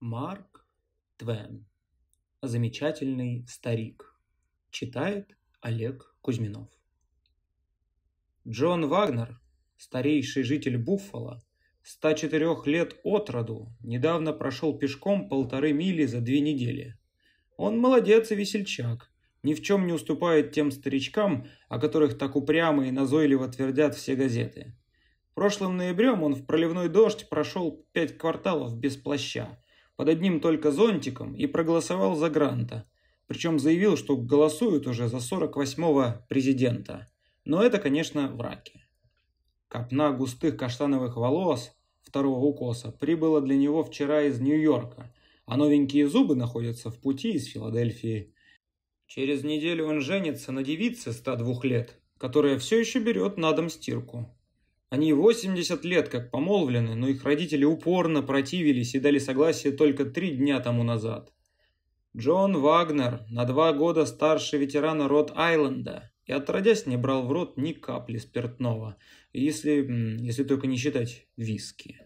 Марк Твен. Замечательный старик. Читает Олег Кузьминов. Джон Вагнер, старейший житель Буффало, 104 лет от роду, недавно прошел пешком полторы мили за две недели. Он молодец и весельчак, ни в чем не уступает тем старичкам, о которых так упрямо и назойливо твердят все газеты. Прошлым ноябрем он в проливной дождь прошел пять кварталов без плаща, под одним только зонтиком и проголосовал за Гранта. Причем заявил, что голосуют уже за 48-го президента. Но это, конечно, враки. Копна густых каштановых волос второго укоса прибыла для него вчера из Нью-Йорка, а новенькие зубы находятся в пути из Филадельфии. Через неделю он женится на девице 102 лет, которая все еще берет на дом стирку. Они 80 лет как помолвлены, но их родители упорно противились и дали согласие только три дня тому назад. Джон Вагнер на два года старше ветерана Рот-Айленда и отродясь не брал в рот ни капли спиртного, если, если только не считать виски.